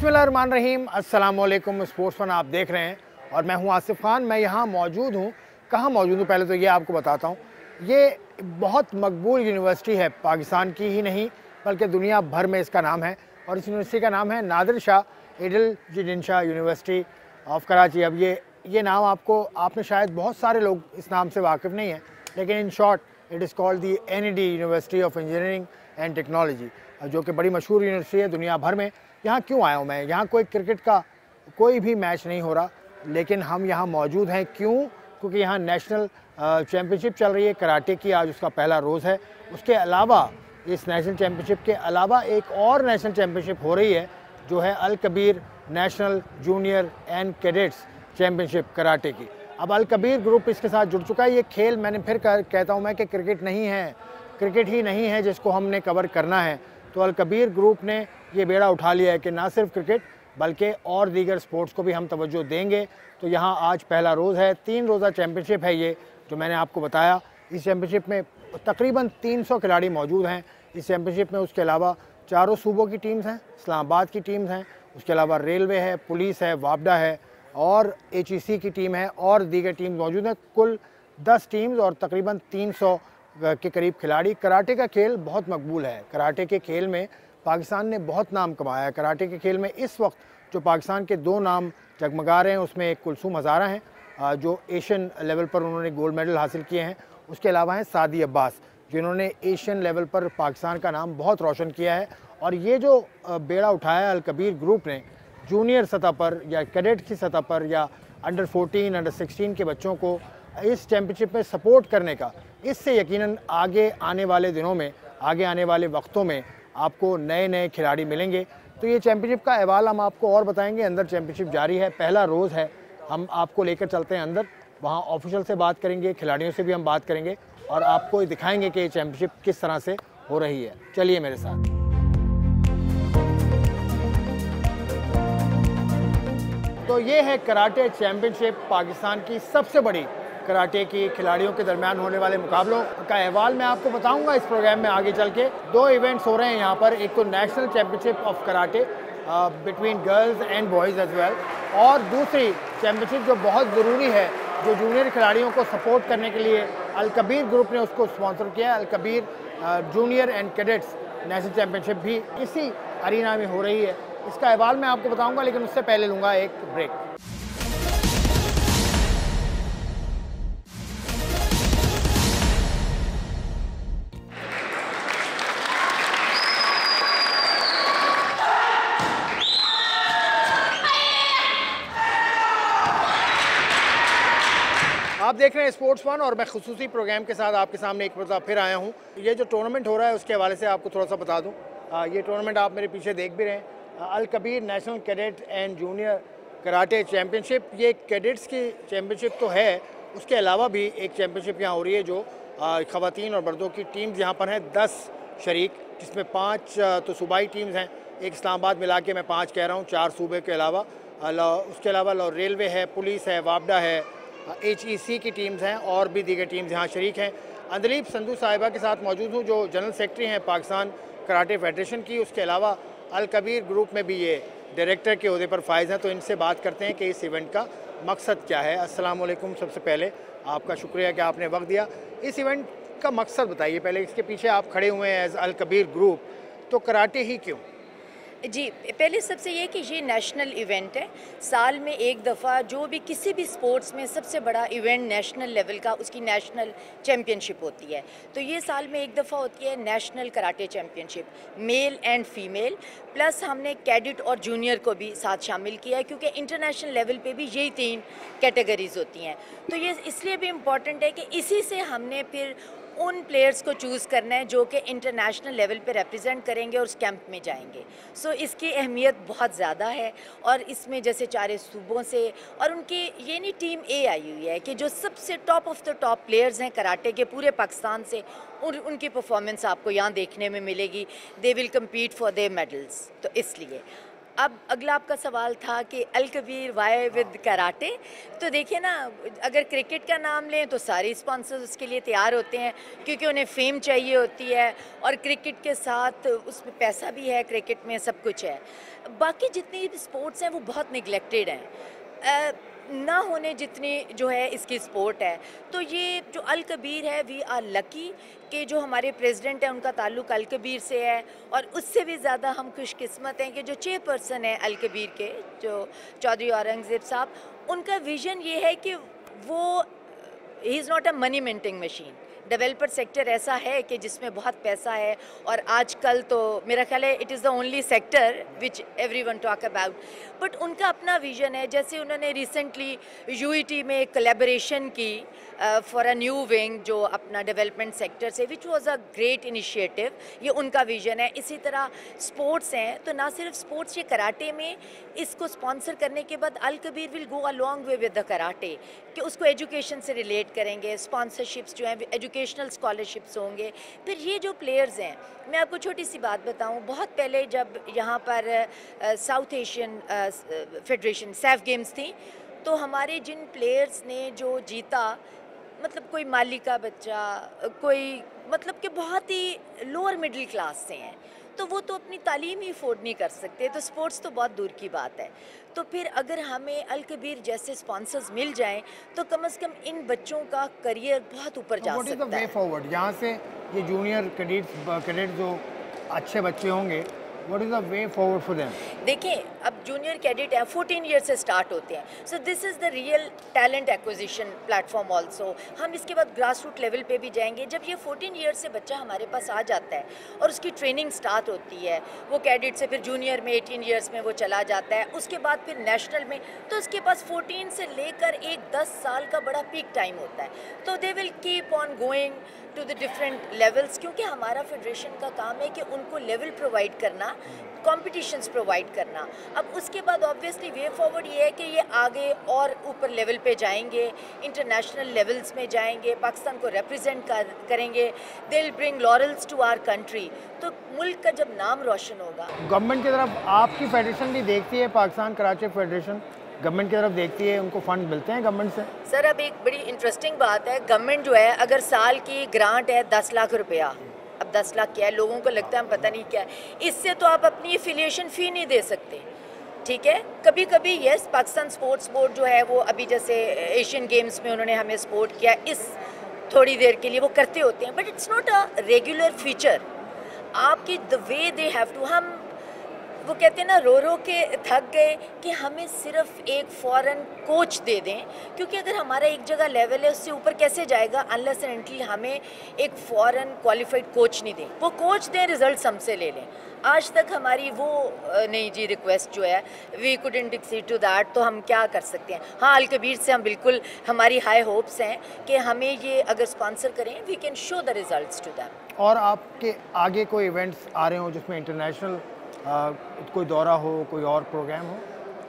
बिस्मिल्लाह रहीम sports fun आप देख रहे हैं और मैं हूँ आसिफ खान, मैं यहाँ मौजूद हूँ। कहाँ मौजूद हूँ? पहले तो ये आपको बताता हूँ, ये बहुत मकबूल यूनिवर्सिटी है, पाकिस्तान की ही नहीं, बल्कि दुनिया भर में इसका नाम है। और इस यूनिवर्सिटी का नाम है Nadir Shah Eduljee Dinshaw university of Karachi. अब ये ये नाम आपको, आपने शायद बहुत सारे लोग इस नाम से वाकिफ़ नहीं हैं, लेकिन in short it is called the N university of engineering and technology जो कि बड़ी मशहूर यूनिवर्सिटी है दुनिया भर में। यहाँ क्यों आया हूँ मैं? यहाँ कोई क्रिकेट का कोई भी मैच नहीं हो रहा लेकिन हम यहाँ मौजूद हैं। क्यों? क्योंकि यहाँ नेशनल चैम्पियनशिप चल रही है कराटे की आज उसका पहला रोज़ है। उसके अलावा इस नेशनल चैम्पियनशिप के अलावा एक और नेशनल चैम्पियनशिप हो रही है जो है Al Kabir national junior and cadets championship karate की। अब अल कबीर ग्रुप इसके साथ जुड़ चुका है। ये खेल मैंने फिर कर, कहता हूँ मैं कि क्रिकेट नहीं है क्रिकेट ही नहीं है जिसको हमने कवर करना है। तो अलकबीर ग्रुप ने ये बेड़ा उठा लिया है कि ना सिर्फ़ क्रिकेट, बल्कि और दीगर स्पोर्ट्स को भी हम तवज्जो देंगे। तो यहाँ आज पहला रोज़ है, तीन रोज़ा चैम्पियनशिप है ये, जो मैंने आपको बताया। इस चैम्पियनशिप में तकरीबन 300 खिलाड़ी मौजूद हैं। इस चैम्पियनशिप में उसके अलावा चारों सूबों की टीम्स हैं, इस्लामाबाद की टीम्स हैं, उसके अलावा रेलवे है, पुलिस है, वापडा है, और एच की टीम है, और दीगर टीम मौजूद हैं। कुल दस टीम्स और तकरीबन तीन के करीब खिलाड़ी। कराटे का खेल बहुत मकबूल है। कराटे के खेल में पाकिस्तान ने बहुत नाम कमाया है। कराटे के खेल में इस वक्त जो पाकिस्तान के दो नाम जगमगा रहे हैं उसमें एक कुलसूम हज़ारा हैं जो एशियन लेवल पर उन्होंने गोल्ड मेडल हासिल किए हैं। उसके अलावा हैं सादी अब्बास जिन्होंने एशियन लेवल पर पाकिस्तान का नाम बहुत रोशन किया है। और ये जो बेड़ा उठाया अल कबीर ग्रुप ने जूनियर सतह पर या कैडेट की सतह पर या अंडर 14, अंडर 16 के बच्चों को इस चैम्पियनशिप में सपोर्ट करने का इससे यकीनन आगे आने वाले दिनों में, आगे आने वाले वक्तों में आपको नए नए खिलाड़ी मिलेंगे। तो ये चैम्पियनशिप का अहवाल हम आपको और बताएँगे। अंदर चैम्पियनशिप जारी है, पहला रोज़ है। हम आपको लेकर चलते हैं अंदर। वहाँ ऑफिशियल से बात करेंगे, खिलाड़ियों से भी हम बात करेंगे और आपको दिखाएँगे कि ये चैम्पियनशिप किस तरह से हो रही है। चलिए मेरे साथ। तो ये है कराटे चैम्पियनशिप पाकिस्तान की सबसे बड़ी कराटे की खिलाड़ियों के दरमियान होने वाले मुकाबलों का अहवाल मैं आपको बताऊँगा इस प्रोग्राम में आगे चल के। दो इवेंट्स हो रहे हैं यहाँ पर, एक तो national championship of karate between girls and boys as well और दूसरी चैम्पियनशिप जो बहुत ज़रूरी है, जो जूनियर खिलाड़ियों को सपोर्ट करने के लिए अल कबीर ग्रुप ने उसको स्पॉन्सर किया Al Kabir junior and cadets national championship भी इसी अरीना में हो रही है। इसका अहवाल मैं आपको बताऊँगा, लेकिन उससे पहले लूँगा एक ब्रेक आप देख रहे हैं स्पोर्ट्स वन और मैं खसूसी प्रोग्राम के साथ आपके सामने एक मतलब फिर आया हूँ। ये जो टूर्नामेंट हो रहा है, उसके हवाले से आपको थोड़ा सा बता दूँ। ये टूर्नामेंट आप मेरे पीछे देख भी रहे हैं। Al Kabir national cadet and junior karate championship ये कैडेट्स की चैम्पियनशिप तो है। उसके अलावा भी एक चैम्पियनशिप यहाँ हो रही है जो ख़वान और मर्दों की टीम्स यहाँ पर हैं, दस शरीक, जिसमें पाँच तो सूबाई टीम्स हैं। एक इस्लामाबाद मिला के मैं पाँच कह रहा हूँ, चार सूबे के अलावा। उसके अलावा रेलवे है, पुलिस है, वापडा है एच ई सी की टीम्स हैं और भी दीगर टीम्स यहाँ शरीक हैं। अंदलीप संधू साहिबा के साथ मौजूद हूँ, जो जनरल सेक्रेटरी हैं पाकिस्तान कराटे फेडरेशन की। उसके अलावा अलकबीर ग्रुप में भी ये डायरेक्टर के अहदे पर फायज़ हैं तो इनसे बात करते हैं कि इस इवेंट का मकसद क्या है। अस्सलाम वालेकुम सबसे पहले आपका शुक्रिया कि आपने वक्त दिया। इस इवेंट का मकसद बताइए पहले, इसके पीछे आप खड़े हुए हैं एज अल कबीर ग्रुप तो कराटे ही क्यों? जी, पहले सबसे ये कि ये नेशनल इवेंट है। साल में एक दफ़ा जो भी किसी भी स्पोर्ट्स में सबसे बड़ा इवेंट नेशनल लेवल का उसकी नेशनल चैम्पियनशिप होती है। तो ये साल में एक दफ़ा होती है national karate championship male and female plus हमने कैडिट और जूनियर को भी साथ शामिल किया है क्योंकि इंटरनेशनल लेवल पे भी यही तीन कैटेगरीज होती हैं। तो ये इसलिए भी इंपॉर्टेंट है कि इसी से हमने फिर उन प्लेयर्स को चूज़ करना है जो कि इंटरनेशनल लेवल पे रिप्रेजेंट करेंगे और उस कैंप में जाएँगे। सो so, इसकी अहमियत बहुत ज़्यादा है और इसमें जैसे चारे सूबों से और उनकी ये नहीं टीम ए आई हुई है कि जो सबसे top of the top players हैं कराटे के पूरे पाकिस्तान से और उनकी परफॉर्मेंस आपको यहाँ देखने में मिलेगी। They will compete for the medals तो इसलिए अब अगला आपका सवाल था कि Al Kabir why with karate. तो देखिए ना, अगर क्रिकेट का नाम लें तो सारे स्पॉन्सर्स उसके लिए तैयार होते हैं, क्योंकि उन्हें फेम चाहिए होती है और क्रिकेट के साथ उसमें पैसा भी है, क्रिकेट में सब कुछ है। बाकी जितनी स्पोर्ट्स हैं वो बहुत निगलेक्टेड हैं। ना होने जितनी जो है इसकी सपोर्ट है। तो ये जो अल कबीर है वी आर लकी के जो हमारे प्रेसिडेंट हैं, उनका ताल्लुक अल कबीर से है और उससे भी ज़्यादा हम खुशकस्मत हैं कि जो चेयरपर्सन है अल कबीर के, जो चौधरी औरंगज़ेब साहब, उनका विज़न ये है कि वो ही is not a money minting machine developer sector ऐसा है कि जिसमें बहुत पैसा है और आजकल तो मेरा ख्याल है it is the only sector which every one talk about but उनका अपना विजन है, जैसे उन्होंने रिसेंटली यू में कलेबरेशन की फॉर अ न्यू विंग जो अपना डेवलपमेंट सेक्टर से which was a great initiative ये उनका विजन है। इसी तरह स्पोर्ट्स हैं तो ना सिर्फ़ स्पोर्ट्स ये कराटे में, इसको स्पॉन्सर करने के बाद Al Kabir will go a long way with the karate कि उसको एजुकेशन से रिलेट करेंगे स्पॉन्सरशिप्स जो हैं एजुकेशनल स्कॉलरशिप्स होंगे। फिर ये जो प्लेयर्स हैं, मैं आपको छोटी सी बात बताऊँ, बहुत पहले जब यहाँ पर South Asian federation SAF games थी तो हमारे जिन प्लेयर्स ने जो जीता मतलब कोई माली का बच्चा कोई मतलब कि बहुत ही लोअर मिडिल क्लास से हैं तो वो तो अपनी तालीम ही अफोर्ड नहीं कर सकते। तो स्पोर्ट्स तो बहुत दूर की बात है। तो फिर अगर हमें अलकबीर जैसे स्पॉन्सर्स मिल जाएँ तो कम अज़ कम इन बच्चों का करियर बहुत ऊपर जा सकता है। फॉरवर्ड यहाँ से ये जूनियर कैडेट्स कैडेट जो अच्छे बच्चे होंगे What is the way forward for them? देखिए, अब जूनियर कैडेट है 14 ईयर से स्टार्ट होते हैं। So this is the real talent acquisition platform also हम इसके बाद ग्रास रूट लेवल पे भी जाएँगे। जब ये 14 ईयर से बच्चा हमारे पास आ जाता है और उसकी ट्रेनिंग स्टार्ट होती है, वो कैडेट से फिर जूनियर में 18 ईयर्स में वो चला जाता है, उसके बाद फिर नेशनल में तो उसके पास 14 से लेकर एक 10 साल का बड़ा पीक टाइम होता है। तो they will keep on going to the different levels क्योंकि हमारा फेडरेशन का काम है कि उनको लेवल प्रोवाइड करना कॉम्पिटिशन्स प्रोवाइड करना। अब उसके बाद ऑब्वियसली वे फॉरवर्ड ये है कि ये आगे और ऊपर लेवल पे जाएँगे इंटरनेशनल लेवल्स में जाएँगे पाकिस्तान को रिप्रेजेंट कर करेंगे। They will bring laurels to our country तो मुल्क का जब नाम रोशन होगा। गवर्नमेंट की तरफ़ आपकी फेडरेशन भी देखती है पाकिस्तान कराची फेडरेशन गवर्नमेंट की तरफ़ देखती है उनको फंड मिलते हैं गवर्नमेंट से? सर अब एक बड़ी इंटरेस्टिंग बात है। गवर्नमेंट जो है अगर साल की ग्रांट है दस लाख रुपया। अब दस लाख क्या है? लोगों को लगता है हम पता नहीं क्या है। इससे तो आप अपनी एफिलिएशन फ़ी नहीं दे सकते। ठीक है? कभी कभी यस पाकिस्तान स्पोर्ट्स बोर्ड जो है, वो अभी जैसे एशियन गेम्स में उन्होंने हमें सपोर्ट किया, इस थोड़ी देर के लिए वो करते होते हैं। But it's not a regular feature आपकी the way they have to हम वो कहते हैं ना, रो रो के थक गए कि हमें सिर्फ़ एक फॉरेन कोच दे दें, क्योंकि अगर हमारा एक जगह लेवल है, उससे ऊपर कैसे जाएगा अनलेस एंटली हमें एक फॉरेन क्वालिफाइड कोच नहीं दें। वो कोच दें रिज़ल्ट हमसे ले लें। आज तक हमारी वो नहीं जी रिक्वेस्ट जो है वी कुड इंडिक्सी टू दैट तो हम क्या कर सकते हैं? हाँ अलकबीर से हम बिल्कुल, हमारी हाई होप्स हैं कि हमें ये अगर स्पॉन्सर करें we can show the result to them और आपके आगे कोई इवेंट्स आ रहे हो जिसमें इंटरनेशनल कोई दौरा हो, कोई और प्रोग्राम हो?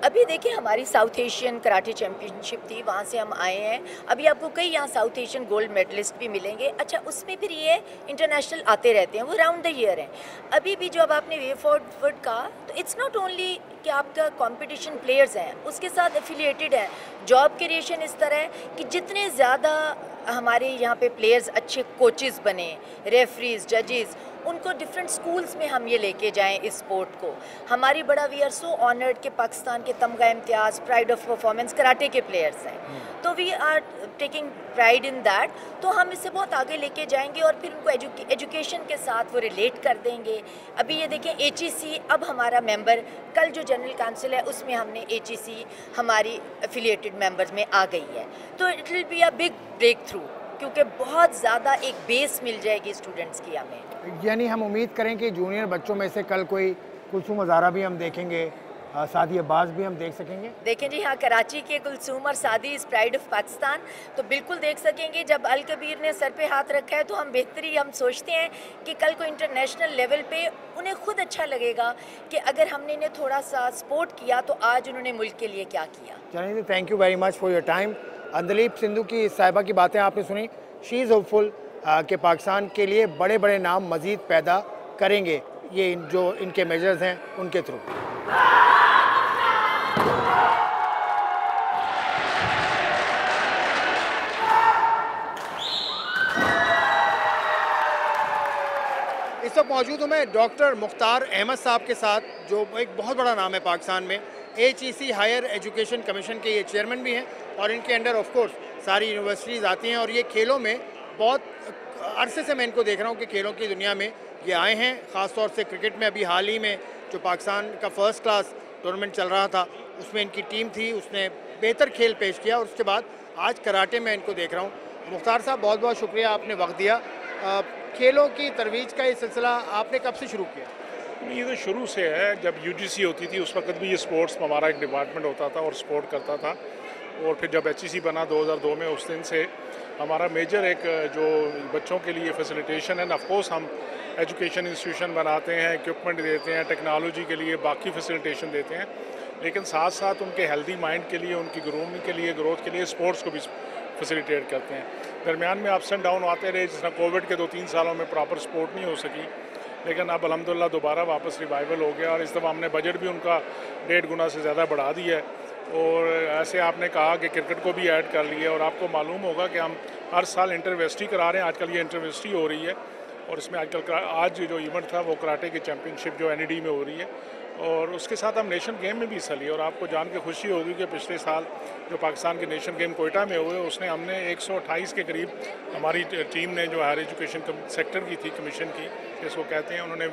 अभी देखिए, हमारी साउथ एशियन कराटे चैम्पियनशिप थी, वहाँ से हम आए हैं। अभी आपको कई यहाँ साउथ एशियन गोल्ड मेडलिस्ट भी मिलेंगे। अच्छा उसमें फिर ये इंटरनेशनल आते रहते हैं, वो राउंड द ईयर हैं। अभी भी जो अब आपने वे फॉरवर्ड कहा तो इट्स नॉट ओनली कि आपका कंपटीशन प्लेयर्स हैं, उसके साथ एफिलिएटेड है। जॉब क्रिएशन इस तरह है कि जितने ज़्यादा हमारे यहाँ पे प्लेयर्स अच्छे कोचेज़ बने रेफरीज जजेज़ उनको डिफरेंट स्कूल्स में हम ये लेके जाएँ इस स्पोर्ट को। हमारी बड़ा वी आर सो ऑनर्ड के पाकिस्तान के Tamgha Imtiaz pride of performance karate के प्लेयर्स हैं। hmm. तो we are taking pride in that तो हम इसे बहुत आगे लेके जाएँगे और फिर उनको एजुके, एजुकेशन के साथ वो रिलेट कर देंगे। अभी ये देखें एच अब हमारा मेंबर कल जो जनरल काउंसिल है उसमें हमने एच हमारी एफिलिएटेड मेंबर्स में आ गई है। तो it will be a big breakthrough क्योंकि बहुत ज़्यादा एक बेस मिल जाएगी स्टूडेंट्स की हमें। यानी हम उम्मीद करें कि जूनियर बच्चों में से कल कोई कुलसुम हज़ारा भी हम देखेंगे सादी अब्बास भी हम देख सकेंगे। देखें जी हाँ कराची के कुलसूम और सादी इस प्राइड ऑफ़ पाकिस्तान तो बिल्कुल देख सकेंगे जब अल कबीर ने सर पे हाथ रखा है तो हम बेहतरी हम सोचते हैं कि कल को इंटरनेशनल लेवल पे उन्हें खुद अच्छा लगेगा कि अगर हमने इन्हें थोड़ा सा सपोर्ट किया तो आज उन्होंने मुल्क के लिए क्या किया। चलिए thank you very much for your time Andleeb Sindhu की साहिबा की बातें आपने सुनी। शी इज़ होपफुल कि पाकिस्तान के लिए बड़े बड़े नाम मज़ीद पैदा करेंगे। ये इन जो इनके मेजर्स हैं, उनके थ्रू इस वक्त मौजूद हूँ मैं डॉक्टर मुख्तार अहमद साहब के साथ, जो एक बहुत बड़ा नाम है पाकिस्तान में। H E C higher education commission के ये चेयरमैन भी हैं। और इनके अंडर ऑफ़ कोर्स सारी यूनिवर्सिटीज़ आती हैं और ये खेलों में बहुत अरसे से मैं इनको देख रहा हूँ कि खेलों की दुनिया में ये आए हैं। ख़ास तौर से क्रिकेट में अभी हाल ही में जो पाकिस्तान का फ़र्स्ट क्लास टूर्नामेंट चल रहा था उसमें इनकी टीम थी उसने बेहतर खेल पेश किया और उसके बाद आज कराटे में इनको देख रहा हूँ। मुख्तार साहब बहुत बहुत शुक्रिया आपने वक्त दिया। अ, खेलों की तरवीज का ये सिलसिला आपने कब से शुरू किया? ये तो शुरू से है। जब यूजीसी होती थी उस वक्त भी ये स्पोर्ट्स हमारा एक डिपार्टमेंट होता था और स्पोर्ट करता था। और फिर जब एच बना 2002 में उस दिन से हमारा मेजर एक, जो बच्चों के लिए फैसिलिटेशन है ऑफकोर्स हम एजुकेशन इंस्टीट्यूशन बनाते हैं इक्विपमेंट देते हैं टेक्नोलॉजी के लिए बाकी फैसिलिटेशन देते हैं। लेकिन साथ साथ उनके हेल्दी माइंड के लिए, उनकी ग्रूमिंग के लिए ग्रोथ के लिए स्पोर्ट्स को भी फैसिलिटेट करते हैं। दरमियान में अप्स एंड डाउन आते रहे जिस तरह कोविड के दो तीन सालों में प्रॉपर सपोर्ट नहीं हो सकी। लेकिन अब अलहमदिल्ला दोबारा वापस रिवाइवल हो गया और इस दफ़ा हमने बजट भी उनका डेढ़ गुना से ज़्यादा बढ़ा दिया है। और ऐसे आपने कहा कि क्रिकेट को भी ऐड कर लिया और आपको मालूम होगा कि हम हर साल इंटरवेस्टी करा रहे हैं। आजकल ये इंटरवेस्टी हो रही है और इसमें आजकल आज जो इवेंट था वो कराटे की चैम्पियनशिप जो एन में हो रही है और उसके साथ हम नेशन गेम में भी हिस्सा लिए और आपको जान के खुशी होगी कि पिछले साल जो पाकिस्तान के नेशन गेम कोयटा में हुए, उसने हमने 128 के करीब हमारी टीम ने जो हायर एजुकेशन सेक्टर की थी कमीशन की, जिसको कहते हैं, उन्होंने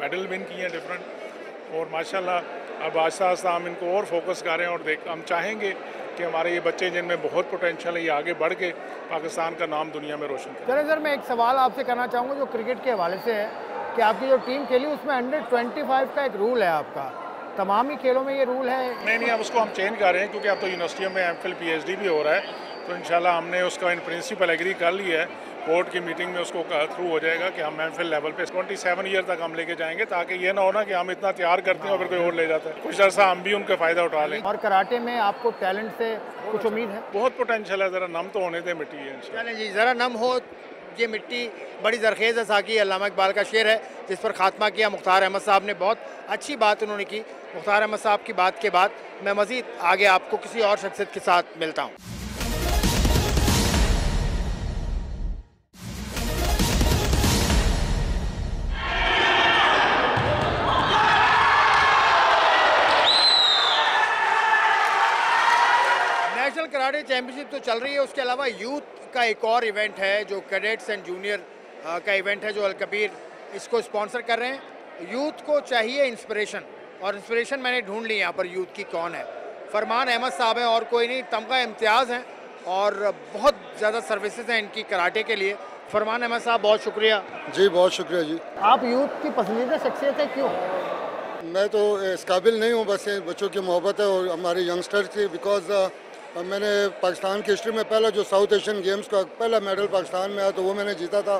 मेडल विन किए हैं डिफरेंट और माशाल्लाह अब आहिस्ता आहिस्ता हम इनको और फोकस कर और देख हम चाहेंगे कि हमारे ये बच्चे जिनमें बहुत पोटेंशियल है ये आगे बढ़ के पाकिस्तान का नाम दुनिया में रोशन करें। सर मैं एक सवाल आपसे करना चाहूँगा जो क्रिकेट के हवाले से है कि आपकी जो टीम खेली उसमें अंडर 25 का एक रूल है आपका। तमाम ही खेलों में ये रूल है। नहीं नहीं अब उसको हम चेंज कर रहे हैं क्योंकि अब तो यूनिवर्सिटियों में एम फिल भी हो रहा है तो इंशाल्लाह हमने उसका इन प्रिंसिपल एग्री कर लिया है। बोर्ड की मीटिंग में उसको थ्रू हो जाएगा कि हम एम फिल लेवल पे 27 ईयर तक हम लेके जाएँगे ताकि ये ना हो ना कि हम इतना तैयार करते हैं और फिर कोई और ले जाता है। कुछ अर्सा हम भी उनका फ़ायदा उठा लें। और कराटे में आपको टैलेंट से कुछ उम्मीद है? बहुत पोटेंशियल है ज़रा नम तो होने दे मिट्टी है चलें जी ज़रा नम हो ये मिट्टी बड़ी जरखेज़ है साकी अल्लामा इकबाल का शेर है जिस पर खात्मा किया मुख्तार अहमद साहब ने। बहुत अच्छी बात उन्होंने की। मुख्तार अहमद साहब की बात के बाद मैं मज़ीद आगे आपको किसी और शख्सियत के साथ मिलता हूँ। चैंपियनशिप तो चल रही है। उसके अलावा यूथ का एक और इवेंट है जो कैडेट्स एंड जूनियर का इवेंट है जो अलकबीर इसको स्पॉन्सर कर रहे हैं। यूथ को चाहिए इंस्पिरेशन और इंस्पिरेशन मैंने ढूंढ ली यहाँ पर यूथ की कौन है। फरमान अहमद साहब हैं और कोई नहीं तमगा इम्तियाज़ हैं और बहुत ज़्यादा सर्विसेज़ हैं इनकी कराटे के लिए। फरमान अहमद साहब बहुत शुक्रिया। जी बहुत शुक्रिया जी। आप यूथ की पसंदीदा शख्सियत है क्यों? मैं तो इस काबिल नहीं हूँ बस ये बच्चों की मोहब्बत है और हमारे यंगस्टर की बिकॉज़ मैंने पाकिस्तान की हिस्ट्री में पहला जो साउथ एशियन गेम्स का पहला मेडल पाकिस्तान में आया तो वो मैंने जीता था।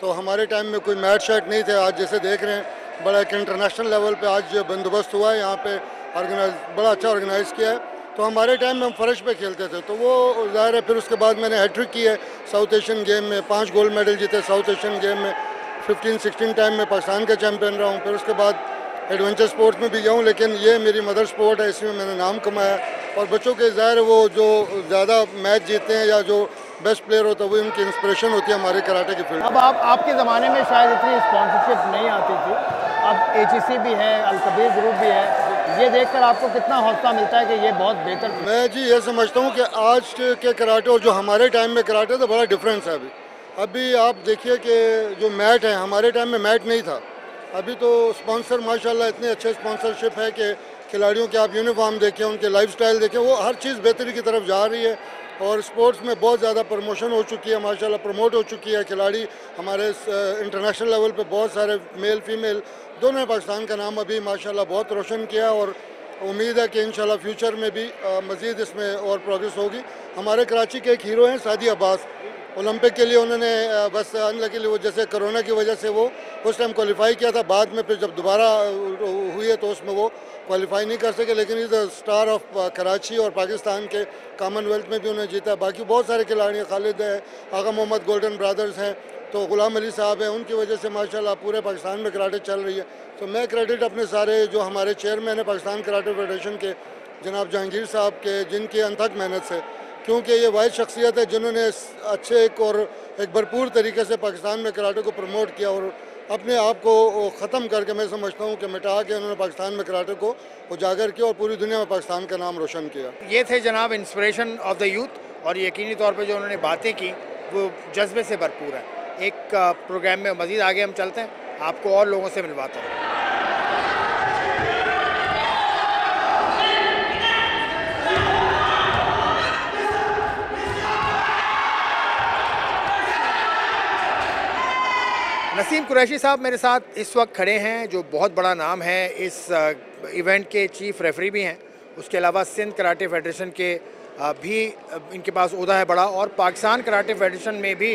तो हमारे टाइम में कोई मैट शैट नहीं थे, आज जैसे देख रहे हैं, बड़ा एक इंटरनेशनल लेवल पे आज जो बंदोबस्त हुआ है, यहाँ पे ऑर्गेनाइज बड़ा अच्छा ऑर्गेनाइज किया है। तो हमारे टाइम में हम फर्श पे खेलते थे तो वो ज़ाहिर है, फिर उसके बाद मैंने हैट्रिक की है साउथ एशियन गेम में, पाँच गोल्ड मेडल जीते साउथ एशियन गेम में फिफ्टीन सिक्सटीन टाइम में पाकिस्तान का चैम्पियन रहा हूँ। फिर उसके बाद एडवेंचर स्पोर्ट्स में भी गया हूँ, लेकिन ये मेरी मदर स्पोर्ट है, इसमें मैंने नाम कमाया। और बच्चों के ज़ाहिर वो जो ज़्यादा मैच जीतते हैं या जो बेस्ट प्लेयर होता है वो उनकी इंस्पिरेशन होती है हमारे कराटे की फ़ील्ड अब आप आपके ज़माने में शायद इतनी स्पॉन्सरशिप नहीं आती थी। अब एच भी है अलकबीर ग्रुप भी है। ये देखकर आपको कितना हौसला मिलता है कि ये बहुत बेहतर मैं जी ये समझता हूँ कि आज के कराटे और जो हमारे टाइम में कराटे था बड़ा डिफरेंस है अभी। अभी आप देखिए कि जो मैट है हमारे टाइम में मैट नहीं था। अभी तो स्पॉन्सर माशाल्लाह इतने अच्छे स्पॉन्सरशिप है कि खिलाड़ियों के आप यूनिफॉर्म देखें, उनके लाइफ स्टाइल देखें, वो हर चीज़ बेहतरी की तरफ़ जा रही है। और स्पोर्ट्स में बहुत ज़्यादा प्रमोशन हो चुकी है, माशाल्लाह प्रमोट हो चुकी है खिलाड़ी। हमारे इंटरनेशनल लेवल पे बहुत सारे मेल फीमेल दोनों ने पाकिस्तान का नाम अभी, माशाल्लाह बहुत रोशन किया और उम्मीद है कि इन फ्यूचर में भी मज़ीद इसमें और प्रोग्रेस होगी। हमारे कराची के एक हीरो हैं, सादी अब्बास। ओलंपिक के लिए उन्होंने बस अनलकीली वो जैसे कोरोना की वजह से वो उस टाइम क्वालिफाई किया था। बाद में फिर जब दोबारा हुई है तो उसमें वो क्वालिफाई नहीं कर सके। लेकिन इज़ स्टार ऑफ़ कराची और पाकिस्तान के कॉमनवेल्थ में भी उन्होंने जीता बाकी बहुत सारे खिलाड़ी खालिद है आगा मोहम्मद गोल्डन ब्रदर्स हैं। तो गुलाम अली साहब हैं, उनकी वजह से माशाल्लाह पूरे पाकिस्तान में कराटे चल रही है। तो मैं क्रेडिट अपने सारे जो हमारे चेयरमैन है, पाकिस्तान कराटे फेडरेशन के, जनाब जहांगीर साहब के, जिनकी अनथक मेहनत से क्योंकि ये वाद शख्सियत है जिन्होंने अच्छे एक और एक भरपूर तरीके से पाकिस्तान में कराटे को प्रमोट किया और अपने आप को ख़त्म करके मैं समझता हूँ कि मिटा के उन्होंने पाकिस्तान में कराटे को उजागर किया और पूरी दुनिया में पाकिस्तान का नाम रोशन किया। ये थे जनाब इंस्परेशन ऑफ़ द यूथ और यकीनी तौर पर जो उन्होंने बातें की, वो जज्बे से भरपूर है। एक प्रोग्राम में मज़ीद आगे हम चलते हैं। आपको और लोगों से मिलवाता हूँ। नसीम कुरैशी साहब मेरे साथ इस वक्त खड़े हैं, जो बहुत बड़ा नाम है। इस इवेंट के चीफ रेफरी भी हैं। उसके अलावा सिंध कराटे फेडरेशन के भी इनके पास उहदा है बड़ा और पाकिस्तान कराटे फेडरेशन में भी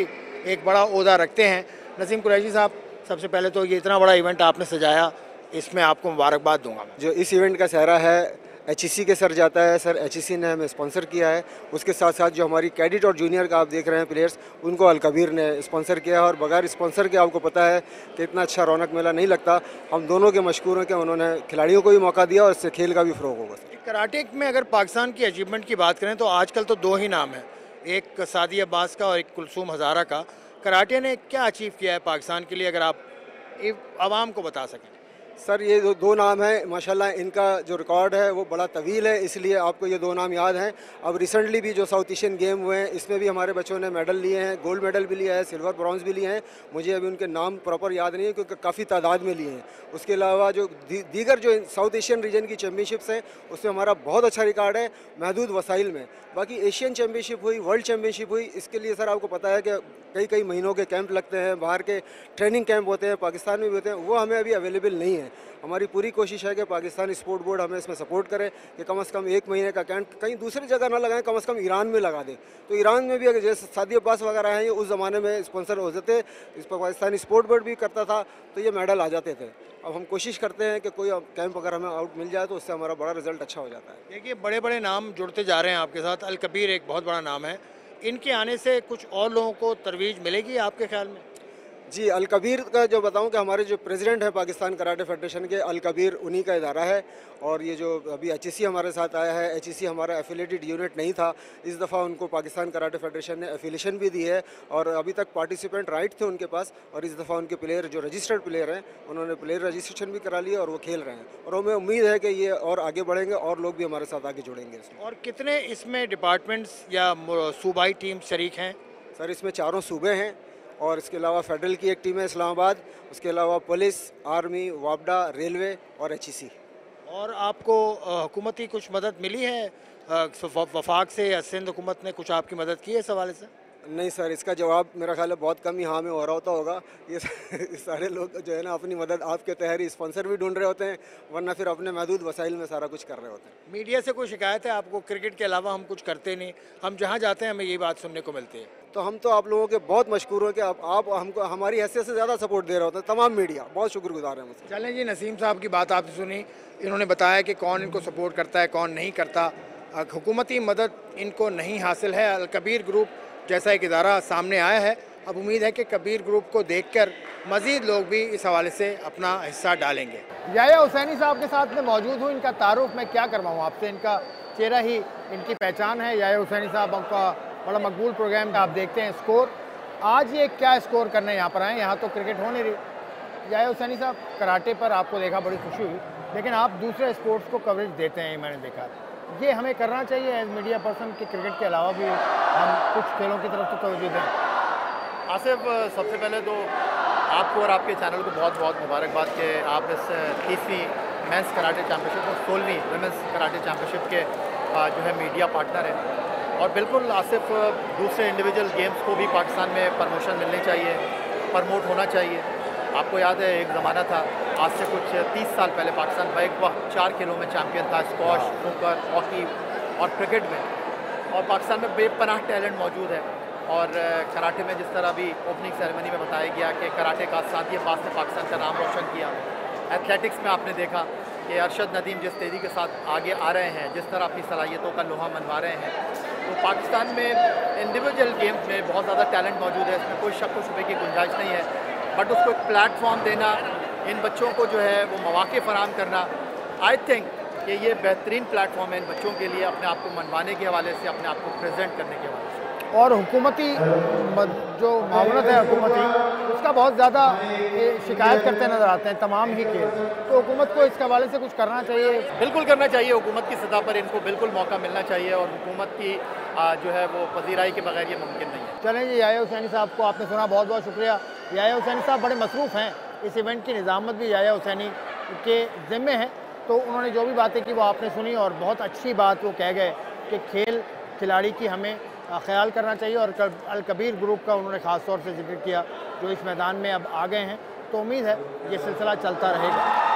एक बड़ा उहदा रखते हैं। नसीम कुरैशी साहब, सबसे पहले तो ये इतना बड़ा इवेंट आपने सजाया, इसमें आपको मुबारकबाद दूँगा जो इस इवेंट का सहरा है एच e के सर जाता है, सर एच e ने हमें स्पॉन्सर किया है। उसके साथ साथ जो हमारी कैडिट और जूनियर का आप देख रहे हैं प्लेयर्स उनको अलकबीर ने स्पॉन्सर किया है और बगैर स्पॉन्सर के आपको पता है कि इतना अच्छा रौनक मेला नहीं लगता। हम दोनों के मशहूर हैं कि उन्होंने खिलाड़ियों को भी मौका दिया और इससे खेल का भी फ़रोग होगा। कराटे में अगर पाकिस्तान की अचीवमेंट की बात करें तो आजकल तो दो ही नाम हैं। एक सादी अब्बास का और एक कुलसूम हज़ारा का। कराटे ने क्या अचीव किया है पाकिस्तान के लिए, अगर आप आवाम को बता सकें? सर, ये जो दो नाम हैं, माशाल्लाह इनका जो रिकॉर्ड है, वो बड़ा तवील है, इसलिए आपको ये दो नाम याद हैं। अब रिसेंटली भी जो साउथ एशियन गेम हुए हैं, इसमें भी हमारे बच्चों ने मेडल लिए हैं गोल्ड मेडल भी लिया है सिल्वर ब्रॉन्ज भी लिए हैं। मुझे अभी उनके नाम प्रॉपर याद नहीं है, क्योंकि काफ़ी तादाद में लिए हैं। उसके अलावा जो दीगर जो साउथ एशियन रीजन की चैम्पियनशिप्स हैं, उसमें हमारा बहुत अच्छा रिकॉर्ड है, महदूद वसाइल में। बाकी एशियन चैम्पियनशिप हुई वर्ल्ड चैम्पियनशिप हुई, इसके लिए सर, आपको पता है कि कई कई महीनों के कैंप लगते हैं, बाहर के ट्रेनिंग कैंप होते हैं, पाकिस्तान में भी होते हैं, वो हमें अभी अवेलेबल नहीं है। हमारी पूरी कोशिश है कि पाकिस्तान स्पोर्ट बोर्ड हमें इसमें सपोर्ट करे कि कम अज़ कम एक महीने का कैंप कहीं दूसरी जगह ना लगाएँ, कम अज़ कम ईरान में लगा दें। तो ईरान में भी अगर जैसे सादी अब्बास वगैरह हैं उस ज़माने में स्पॉन्सर हो जाते, इस पर पाकिस्तानी स्पोर्ट बोर्ड भी करता था तो ये मेडल आ जाते थे। अब हम कोशिश करते हैं कि कोई कैंप अगर हमें आउट मिल जाए तो उससे हमारा बड़ा रिज़ल्ट अच्छा हो जाता है। देखिए बड़े बड़े नाम जुड़ते जा रहे हैं आपके साथ। अल कबीर एक बहुत बड़ा नाम है। इनके आने से कुछ और लोगों को तरवीज मिलेगी आपके ख्याल में? जी अलकबीर का जो बताऊँ कि हमारे जो प्रेसिडेंट है पाकिस्तान कराटे फेडरेशन के अलकबीर उन्हीं का इदारा है। और ये जो अभी एच हमारे साथ आया है एच हमारा एफिलेटेड यूनिट नहीं था इस दफ़ा उनको पाकिस्तान कराटे फेडरेशन ने एफिलेशन भी दी है। और अभी तक पार्टिसिपेंट राइट थे उनके पास और इस दफ़ा उनके प्लेयर जो रजिस्टर्ड प्लेयर हैं उन्होंने प्लेयर रजिस्ट्रेशन भी करा लिया और वो खेल रहे हैं। और हमें उम्मीद है कि ये और आगे बढ़ेंगे और लोग भी हमारे साथ आगे जुड़ेंगे इसमें और कितने इसमें डिपार्टमेंट्स या सूबाई टीम शरीक हैं? सर इसमें चारों सूबे हैं। और इसके अलावा फेडरल की एक टीम है इस्लामाबाद, उसके अलावा पुलिस, आर्मी, वापडा, रेलवे और एच और आपको हुकूमती कुछ मदद मिली है? वफाक से या सिंध हुकूमत ने कुछ आपकी मदद की है इस हवाले से? नहीं सर इसका जवाब मेरा ख्याल है बहुत कम ही हाँ में हो रहा होता होगा। ये सारे लोग जो है ना अपनी मदद आपके तहरी स्पॉन्सर भी ढूंढ रहे होते हैं वरना फिर अपने महदूद वसाइल में सारा कुछ कर रहे होते हैं। मीडिया से कोई शिकायत है आपको? क्रिकेट के अलावा हम कुछ करते नहीं। हम जहाँ जाते हैं हमें यही बात सुनने को मिलती है। तो हम तो आप लोगों के बहुत मशहूर हैं कि आप, आप हमको हमारी हैसियत से ज़्यादा सपोर्ट दे रहे होते हैं तमाम मीडिया बहुत शुक्रगुजार हैं मुझसे। चलें जी नसीम साहब की बात आपने सुनी। इन्होंने बताया कि कौन इनको सपोर्ट करता है कौन नहीं करता। हुकूमती मदद इनको नहीं हासिल है। अलकबीर ग्रुप जैसा एक इदारा सामने आया है, अब उम्मीद है कि कबीर ग्रुप को देखकर मज़ीद लोग भी इस हवाले से अपना हिस्सा डालेंगे। याया हुसैनी साहब के साथ में मौजूद हूँ, इनका तारुफ मैं क्या करवाऊँ आपसे? इनका चेहरा ही, इनकी पहचान है। याया हुसैनी साहब का बड़ा मकबूल प्रोग्राम आप देखते हैं स्कोर। आज ये क्या स्कोर करने यहाँ पर आए यहाँ तो क्रिकेट हो नहीं रही। याया हुसैनी साहब, कराटे पर आपको देखा बड़ी खुशी हुई, लेकिन आप दूसरे स्पोर्ट्स को कवरेज देते हैं मैंने देखा। ये हमें करना चाहिए एज मीडिया पर्सन कि क्रिकेट के अलावा भी हम कुछ खेलों की तरफ़ तो तवज्जो दें आसिफ, सबसे पहले तो आपको और आपके चैनल को बहुत बहुत मुबारकबाद कि आप इस तीसवीं मेंस कराटे चैम्पियनशिप और सोलहवीं वेमेंस कराटे चैम्पियनशिप के जो है मीडिया पार्टनर हैं। और बिल्कुल आसिफ दूसरे इंडिविजुअल गेम्स को भी पाकिस्तान में प्रमोशन मिलनी चाहिए प्रमोट होना चाहिए। आपको याद है, एक ज़माना था आज से कुछ तीस साल पहले पाकिस्तान बैक वक्त चार खेलों में चैम्पियन था स्कॉश स्नूकर हॉकी और क्रिकेट में। और पाकिस्तान में बेपनाह टैलेंट मौजूद है। और कराटे में जिस तरह अभी ओपनिंग सेरेमनी में बताया गया कि कराटे का साथी अब्बास ने पाकिस्तान का नाम रोशन किया। एथलेटिक्स में आपने देखा कि अरशद नदीम जिस तेज़ी के साथ आगे आ रहे हैं जिस तरह अपनी सलाहियतों का लोहा मनवा रहे हैं तो पाकिस्तान में इंडिविजुअल गेम्स में बहुत ज़्यादा टैलेंट मौजूद है। इसमें कोई शक व शुबे की गुंजाइश नहीं है। बट उसको एक प्लेटफॉर्म देना इन बच्चों को जो है वो मौाक़े फराम करना आई थिंक कि ये बेहतरीन प्लेटफॉर्म है इन बच्चों के लिए अपने आप को मनवाने के हवाले से अपने आप को प्रेजेंट करने के हवाले से। और हुकूमती जो मामलत है हुकूमती उसका बहुत ज़्यादा शिकायत करते नज़र आते हैं तमाम ही खेल तो हुकूमत को इसके हवाले से कुछ करना चाहिए? बिल्कुल करना चाहिए हुकूमत की सतह पर इनको बिल्कुल मौका मिलना चाहिए और हुकूमत की जो है वो पजीराई के बगैर ये मुमकिन नहीं है। चलें जी याया हुसैनी साहब को आपने सुना बहुत बहुत शुक्रिया। याया हुसैनी साहब बड़े मसरूफ़ हैं। इस इवेंट की निज़ामत भी याया हुसैनी के ज़िम्मे है। तो उन्होंने जो भी बातें की वो आपने सुनी और बहुत अच्छी बात वो कह गए कि खेल खिलाड़ी की हमें ख्याल करना चाहिए और अलकबीर ग्रुप का उन्होंने ख़ास तौर से ज़िक्र किया जो इस मैदान में अब आ गए हैं। तो उम्मीद है ये सिलसिला चलता रहेगा।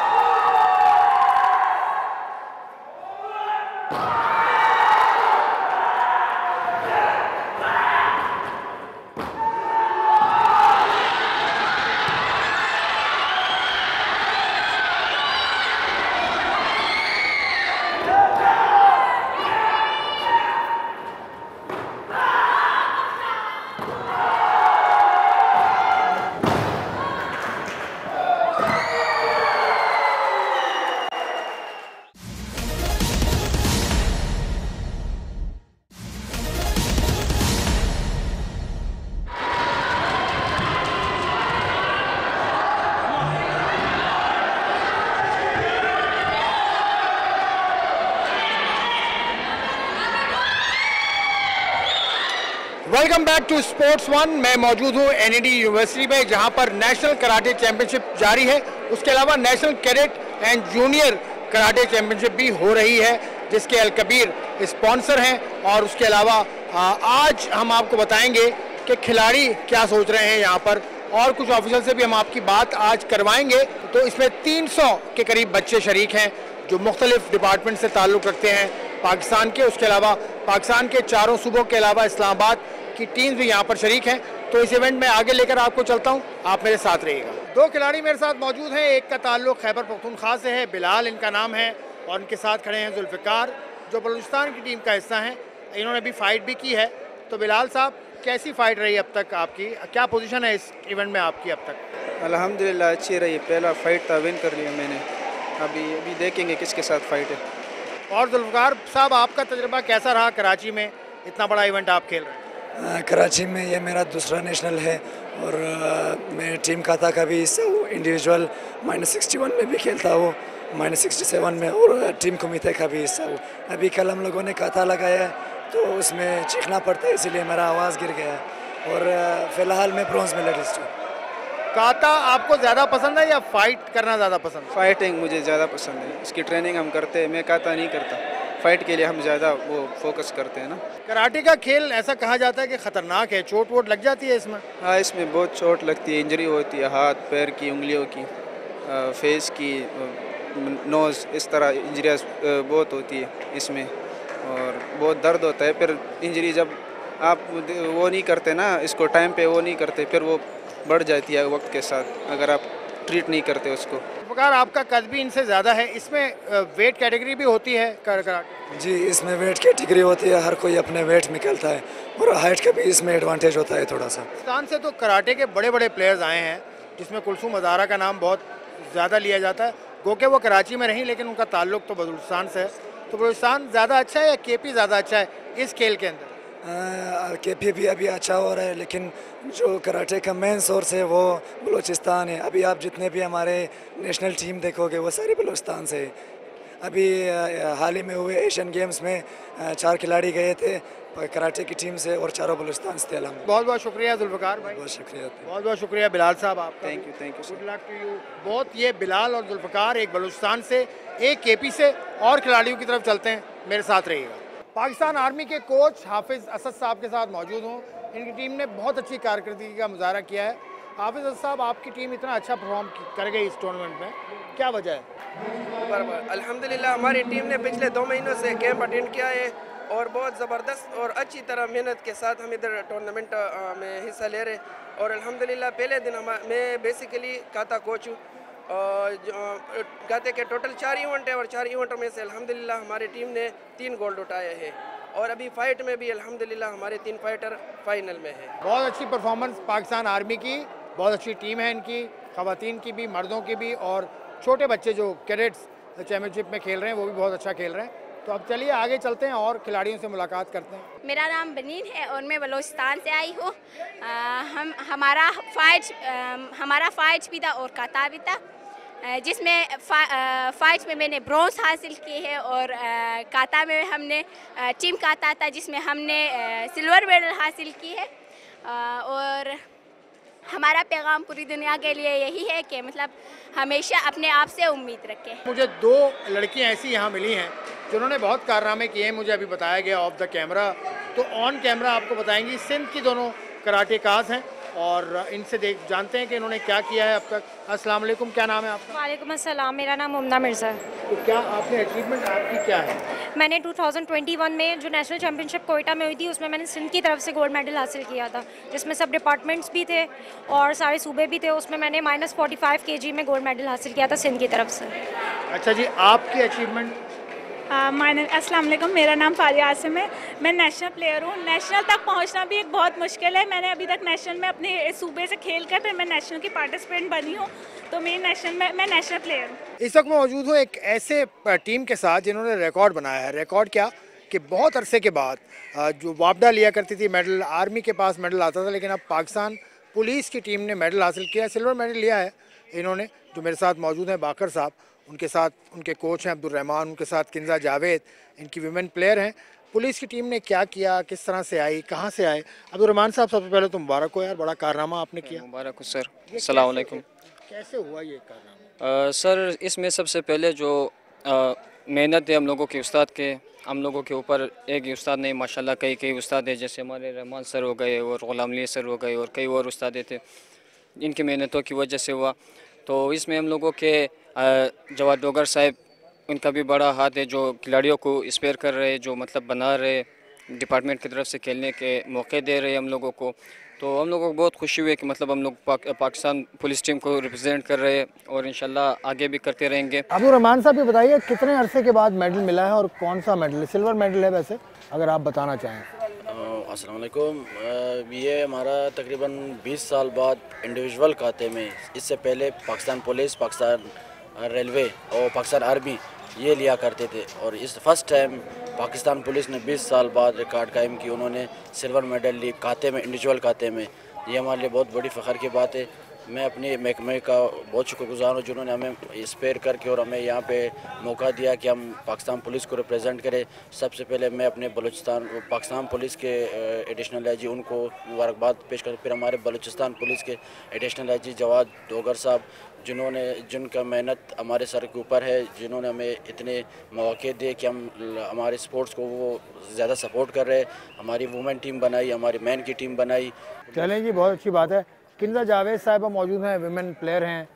Welcome back to sports one मैं मौजूद हूँ एनईडी यूनिवर्सिटी में, जहाँ पर नेशनल कराटे चैंपियनशिप जारी है। उसके अलावा national cadet and junior karate championship भी हो रही है, जिसके अल कबीर स्पॉन्सर हैं। और उसके अलावा आज हम आपको बताएँगे कि खिलाड़ी क्या सोच रहे हैं यहाँ पर। और कुछ ऑफिसर से भी हम आपकी बात आज करवाएँगे। तो इसमें 300 के करीब बच्चे शरीक हैं, जो मुख्तलिफ़ डिपार्टमेंट से ताल्लुक़ रखते हैं। पाकिस्तान के, उसके अलावा पाकिस्तान के चारों सूबों के अलावा इस्लामाबाद की टीम भी यहाँ पर शरीक हैं। तो इस इवेंट में आगे लेकर आपको चलता हूँ। आप मेरे साथ रहिएगा। दो खिलाड़ी मेरे साथ मौजूद हैं। एक का ताल्लुक खैबर पख्तूनख्वा से है। बिलाल इनका नाम है और इनके साथ खड़े हैं जुल्फ़िकार जो बलूचिस्तान की टीम का हिस्सा हैं। इन्होंने भी फ़ाइट भी की है। तो बिलाल साहब कैसी फ़ाइट रही अब तक आपकी? क्या पोजीशन है इस इवेंट में आपकी अब तक? अल्हम्दुलिल्लाह अच्छी रही। पहला फ़ाइट था विन कर लिया मैंने। अभी अभी देखेंगे किसके साथ फ़ाइट है। और जुल्फ़ार साहब आपका तजर्बा कैसा रहा कराची में? इतना बड़ा इवेंट आप खेल रहे हैं। कराची में ये मेरा दूसरा नेशनल है और मैं टीम खाता का भी हिस्सा हूँ इंडिविजुअल माइनस सिक्सटी वन में भी खेलता हूँ माइनस सिक्सटी सेवन में और टीम कमिटे का भी हिस्सा हूँ अभी कल हम लोगों ने काथा लगाया तो उसमें चीखना पड़ता है इसीलिए मेरा आवाज़ गिर गया और फ़िलहाल मैं ब्रॉन्ज मेडलिस्ट हूँ। काता आपको ज़्यादा पसंद है या फाइट करना ज़्यादा पसंद है? फाइटिंग मुझे ज़्यादा पसंद है। उसकी ट्रेनिंग हम करते हैं मैं काता नहीं करता। फाइट के लिए हम ज़्यादा वो फोकस करते हैं ना। कराटे का खेल ऐसा कहा जाता है कि ख़तरनाक है चोट वोट लग जाती है इसमें? हाँ इसमें बहुत चोट लगती है इंजरी होती है हाथ पैर की उंगलियों की फेस की नोज़ इस तरह इंजरियाँ बहुत होती है इसमें और बहुत दर्द होता है। फिर इंजरी जब आप वो नहीं करते ना इसको टाइम पे वो नहीं करते फिर वो बढ़ जाती है वक्त के साथ अगर आप ट्रीट नहीं करते उसको। प्रकार आपका कद भी इनसे ज़्यादा है। इसमें वेट कैटेगरी भी होती है कर कराटे जी इसमें वेट कैटेगरी होती है हर कोई अपने वेट में खेलता है और हाइट का भी इसमें एडवांटेज होता है थोड़ा सा। पाकिस्तान से तो कराटे के बड़े बड़े प्लेयर्स आए हैं जिसमें कुलसुम अजारा का नाम बहुत ज़्यादा लिया जाता है। गो के वो कराची में नहीं लेकिन उनका ताल्लुक तो बलूचिस्तान से है। तो बलूचिस्तान ज़्यादा अच्छा है या के ज़्यादा अच्छा है इस खेल के अंदर? के पी भी अभी अच्छा हो रहा है लेकिन जो कराटे का मेन सोर्स है वो बलूचिस्तान है। अभी आप जितने भी हमारे नेशनल टीम देखोगे वो सारे बलूचिस्तान से अभी हाल ही में हुए एशियन गेम्स में चार खिलाड़ी गए थे कराटे की टीम से और चारों बलूचिस्तान से थे बहुत बहुत शुक्रिया जुल्फ़ार भाई। बहुत शुक्रिया। बहुत बहुत शुक्रिया बिलाल साहब आप thank you thank you good luck to you बहुत ये बिलाल और जुल्फ़ार एक बलूचिस्तान से एक के पी से और खिलाड़ियों की तरफ़ चलते हैं। मेरे साथ रहिएगा। पाकिस्तान आर्मी के कोच हाफिज़ असद साहब के साथ मौजूद हूँ। इनकी टीम ने बहुत अच्छी कारकर्दगी का मुजाहरा किया है। हाफिज़ असद साहब, आपकी टीम इतना अच्छा परफॉर्म कर गई इस टूर्नामेंट में। क्या वजह है? बराबर। अल्हम्दुलिल्लाह, हमारी टीम ने पिछले दो महीनों से कैंप अटेंड किया है और बहुत ज़बरदस्त और अच्छी तरह मेहनत के साथ हम इधर टूर्नामेंट में हिस्सा ले रहे हैं। और अल्हम्दुलिल्लाह, पहले दिन मैं बेसिकली काता कोच हूँ। और गाते के टोटल चार इवेंट है और चार इवेंटों में से अल्हम्दुलिल्लाह हमारी टीम ने तीन गोल्ड उठाए हैं। और अभी फ़ाइट में भी अल्हम्दुलिल्लाह हमारे तीन फाइटर फाइनल में हैं। बहुत अच्छी परफॉर्मेंस पाकिस्तान आर्मी की बहुत अच्छी टीम है इनकी खातन की भी मर्दों की भी और छोटे बच्चे जो कैडेट्स चैम्पियनशिप में खेल रहे हैं वो भी बहुत अच्छा खेल रहे हैं। तो अब चलिए आगे चलते हैं और खिलाड़ियों से मुलाकात करते हैं। मेरा नाम बनीन है और मैं बलोचिस्तान से आई हूँ। हम हमारा फाइट हमारा फाइट भी था और काता भी था। जिसमें फा, फाइट में मैंने ब्रॉन्ज हासिल की है और काता में हमने टीम काता था जिसमें हमने सिल्वर मेडल हासिल की है। और हमारा पैगाम पूरी दुनिया के लिए यही है कि मतलब हमेशा अपने आप से उम्मीद रखें। मुझे दो लड़कियाँ ऐसी यहाँ मिली हैं जिन्होंने बहुत कारनामे किए हैं मुझे अभी बताया गया ऑफ़ द कैमरा तो ऑन कैमरा आपको बताएँगी सिंध की दोनों कराटे काज हैं। और इनसे देख जानते हैं कि इन्होंने क्या किया है अब तक। अस्सलाम वालेकुम क्या नाम है आपका? वालेकुम अस्सलाम मेरा नाम मुमना मिर्ज़ा है। तो क्या आपने अचीवमेंट आपकी क्या है? मैंने 2021 में जो नेशनल चैम्पियनशिप कोयटा में हुई थी उसमें मैंने सिंध की तरफ़ से गोल्ड मेडल हासिल किया था जिसमें सब डिपार्टमेंट्स भी थे और सारे सूबे भी थे उसमें मैंने माइनस फोर्टी फाइव में गोल्ड मेडल हासिल किया था सिंध की तरफ़ से। अच्छा जी आपकी अचीवमेंट वालेकुम, मेरा नाम फारिया आसिम है। मैं नेशनल प्लेयर हूँ। नेशनल तक पहुँचना भी एक बहुत मुश्किल है। मैंने अभी तक नेशनल में अपने सूबे से खेल कर फिर मैं नेशनल की पार्टिसिपेंट बनी हूँ। तो मेरी नेशनल में, मैं नेशनल प्लेयर हूँ। इस वक्त मौजूद हूँ एक ऐसे टीम के साथ जिन्होंने रिकॉर्ड बनाया है। रिकॉर्ड क्या? कि बहुत अरसे के बाद जो वापडा लिया करती थी मेडल आर्मी के पास मेडल आता था, लेकिन अब पाकिस्तान पुलिस की टीम ने मेडल हासिल किया सिल्वर मेडल लिया है इन्होंने, जो मेरे साथ मौजूद हैं, बाकर साहब। उनके साथ उनके कोच हैं अब्दुलरहमान उनके साथ किन्जा जावेद इनकी वीमेन प्लेयर हैं। पुलिस की टीम ने क्या किया किस तरह से आई कहाँ से आए? अब्दुलरहमान साहब सबसे पहले तो मुबारक हो यार बड़ा कारनामा आपने किया। मुबारक हो सर। अलैक्म। कैसे हुआ ये कारनामा? सर इसमें सबसे पहले जो मेहनत है हम लोगों के उस्ताद के हम लोगों के ऊपर एक उस्ताद नहीं माशाल्लाह कई कई उस्ताद है जैसे हमारे रहमान सर हो गए और ग़ुलाम सर हो गए और कई और उस्ताद थे। इनकी मेहनतों की वजह से हुआ। तो इसमें हम लोगों के जवाद डोगर साहब उनका भी बड़ा हाथ है जो खिलाड़ियों को स्पेयर कर रहे जो मतलब बना रहे डिपार्टमेंट की तरफ़ से खेलने के मौके दे रहे हम लोगों को। तो हम लोगों को बहुत खुशी हुई कि मतलब हम लोग पाक, पाकिस्तान पुलिस टीम को रिप्रेजेंट कर रहे हैं और इंशाल्लाह आगे भी करते रहेंगे। अबू रहमान साहब ये बताइए कितने अरसे के बाद मेडल मिला है और कौन सा मेडल है? सिल्वर मेडल है वैसे अगर आप बताना चाहें। असलकुम ये हमारा तकरीबन 20 साल बाद इंडिविजुअल खाते में इससे पहले पाकिस्तान पुलिस पाकिस्तान रेलवे और पाकिस्तान आर्मी ये लिया करते थे। और इस फ़र्स्ट टाइम पाकिस्तान पुलिस ने 20 साल बाद रिकॉर्ड कायम की। उन्होंने सिल्वर मेडल ली खाते में, इंडिविजुअल खाते में। ये हमारे लिए बहुत बड़ी फ़ख्र की बात है। मैं अपने महकमे का बहुत शुक्रगुजार हूँ जिन्होंने हमें स्पेयर करके और हमें यहाँ पे मौका दिया कि हम पाकिस्तान पुलिस को रिप्रेजेंट करें। सबसे पहले मैं अपने बलूचिस्तान, पाकिस्तान पुलिस के एडिशनल आई जी उनको मुबारकबाद पेश कर फिर हमारे बलूचिस्तान पुलिस के additional I G Jawad Dogar साहब जिन्होंने, जिनका मेहनत हमारे सर के ऊपर है, जिन्होंने हमें इतने मौके दिए कि हम, हमारे स्पोर्ट्स को वो ज़्यादा सपोर्ट कर रहे हैं। हमारी वुमेन टीम बनाई, हमारी मैन की टीम बनाई। चलें जी, बहुत अच्छी बात है। किंदा जावेद साहब मौजूद हैं वुमेन प्लेयर हैं।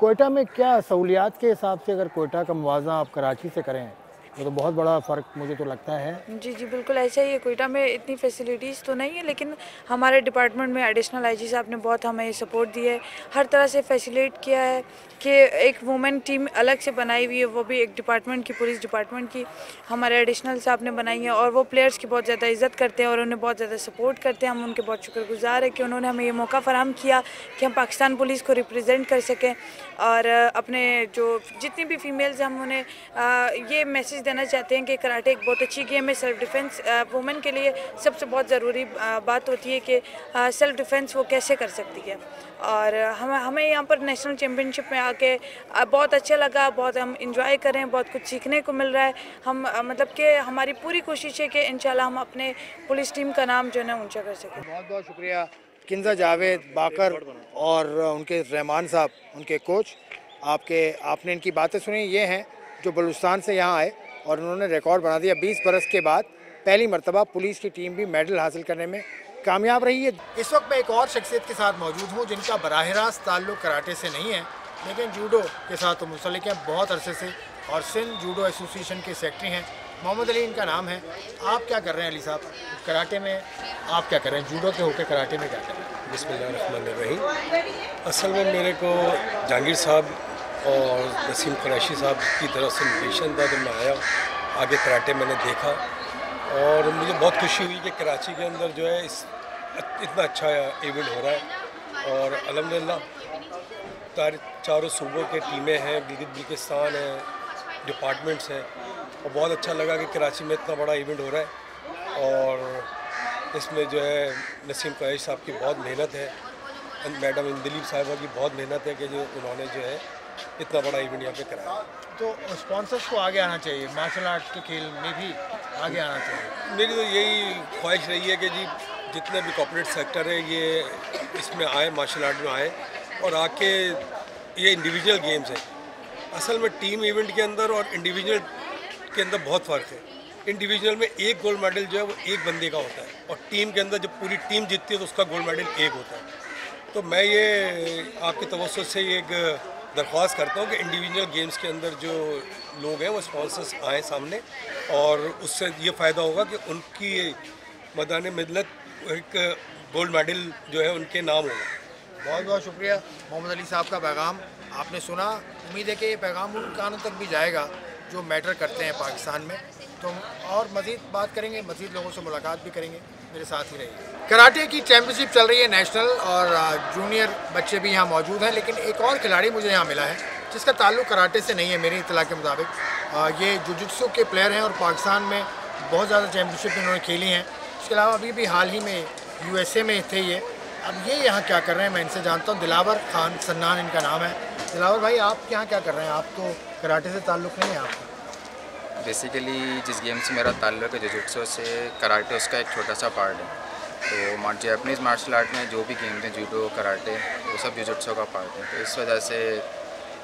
कोयटा में क्या सहूलियात के हिसाब से अगर कोयटा का मुआवजा आप कराची से करें? वो तो बहुत बड़ा फ़र्क मुझे तो लगता है। जी जी, बिल्कुल ऐसा ही है, कोयटा में इतनी फैसिलिटीज़ तो नहीं है, लेकिन हमारे डिपार्टमेंट में एडिशनल आईजी साहब ने बहुत हमें सपोर्ट दिया है। हर तरह से फैसिलिट किया है कि एक वुमेन टीम अलग से बनाई हुई है, वो भी एक डिपार्टमेंट की, पुलिस डिपार्टमेंट की, हमारे एडिशनल साहब ने बनाई है और वो प्लेयर्स की बहुत ज़्यादा इज़्ज़त करते हैं और उन्हें बहुत ज़्यादा सपोर्ट करते हैं। हम उनके बहुत शुक्रगुजार है कि उन्होंने हमें ये मौका फराम किया कि हम पाकिस्तान पुलिस को रिप्रजेंट कर सकें और अपने जो जितनी भी फीमेल्स हैं, हम उन्हें ये मैसेज देना चाहते हैं कि कराटे एक बहुत अच्छी गेम है। सेल्फ डिफेंस वुमेन के लिए सबसे बहुत ज़रूरी बात होती है कि सेल्फ डिफेंस वो कैसे कर सकती है। और हम, हमें यहाँ पर नेशनल चैम्पियनशिप में आके बहुत अच्छा लगा, बहुत हम इंजॉय करें बहुत कुछ सीखने को मिल रहा है। हम मतलब कि हमारी पूरी कोशिश है कि इन हम अपने पुलिस टीम का नाम जो है ना ऊँचा कर सकें। बहुत बहुत शुक्रिया किन्जा जावेद बाकर और उनके रहमान साहब, उनके कोच आपके, आपने इनकी बातें सुनी, ये हैं जो बलूचिस्तान से यहाँ आए। और उन्होंने रिकॉर्ड बना दिया। 20 बरस के बाद पहली मरतबा पुलिस की टीम भी मेडल हासिल करने में कामयाब रही है। इस वक्त मैं एक और शख्सियत के साथ मौजूद हूँ जिनका बरह रास्त ताल्लुक कराटे से नहीं है लेकिन जूडो के साथ तो मुंसलिक हैं बहुत अरसे से और सिंध जूडो एसोसिएशन के सेक्रेटरी हैं। मोहम्मद अली इनका नाम है। आप क्या कर रहे हैं अली साहब? कराटे में आप क्या कर रहे हैं? जूडो के होकर कराटे में क्या कर रहे हैं? बिस्मिल्लाह असल में मेरे को जहांगीर साहब और नसीम कुरैशी साहब की तरफ़ से इन्विटेशन था तो मैं आया, आगे कराटे मैंने देखा। और मुझे बहुत खुशी हुई कि कराची के अंदर जो है इस इतना अच्छा इवेंट हो रहा है। और अलहमदिल्ला चारों सूबों के टीमें हैं, गिलगित बल्किस्तान है डिपार्टमेंट्स हैं। और बहुत अच्छा लगा कि कराची में इतना बड़ा इवेंट हो रहा है। और इसमें जो है नसीम कैश साहब की बहुत मेहनत है। मैडम इंदलीप साहिबा की बहुत मेहनत है कि जो उन्होंने जो है इतना बड़ा इवेंट यहाँ पे कराया। तो स्पॉन्सर्स को आगे आना चाहिए मार्शल आर्ट के खेल में भी आगे आना चाहिए। मेरी तो यही ख्वाहिश रही है कि जी जितने भी कॉपोरेट सेक्टर है ये इसमें आए मार्शल आर्ट में आए और आके ये इंडिविजुअल गेम्स है। असल में टीम इवेंट के अंदर और इंडिविजुअल के अंदर बहुत फ़र्क है। इंडिविजुअल में एक गोल्ड मेडल जो है वो एक बंदे का होता है और टीम के अंदर जब पूरी टीम जीतती है तो उसका गोल्ड मेडल एक होता है। तो मैं ये आपके तवसत से एक दरख्वास्त करता हूँ कि इंडिविजुअल गेम्स के अंदर जो लोग हैं, वो स्पॉन्सर्स आए सामने और उससे ये फ़ायदा होगा कि उनकी मदान मिलत एक गोल्ड मेडल जो है उनके नाम होगा। बहुत बहुत शुक्रिया मोहम्मद अली साहब का पैगाम। आपने सुना, उम्मीद है कि ये पैगाम उन कानों तक भी जाएगा, जो मैटर करते हैं पाकिस्तान में। तो और मज़ीद बात करेंगे, मज़ीद लोगों से मुलाकात भी करेंगे। मेरे साथ ही रहिए। कराटे की चैंपियनशिप चल रही है नेशनल और जूनियर बच्चे भी यहाँ मौजूद हैं, लेकिन एक और खिलाड़ी मुझे यहाँ मिला है, जिसका ताल्लुक कराटे से नहीं है मेरी इतला के मुताबिक। ये जुजुत्सु के प्लेयर हैं और पाकिस्तान में बहुत ज़्यादा चैम्पियनशिप इन्होंने खेली हैं। इसके अलावा अभी भी हाल ही में यूएसए में थे ये। अब ये यहाँ क्या कर रहे हैं, मैं इनसे जानता हूँ। दिलावर खान सन्नान इनका नाम है। दिलावर भाई, आप यहाँ क्या कर रहे हैं? आप तो कराटे से ताल्लुक़ नहीं है आपका? बेसिकली जिस गेम से मेरा ताल्लुक है जुजुत्सो से कराटे उसका एक छोटा सा पार्ट है। तो जैपनीज़ मार्शल आर्ट में जो भी गेम्स हैं जूडो कराटे वो सब जुजुत्सो का पार्ट है। तो इस वजह से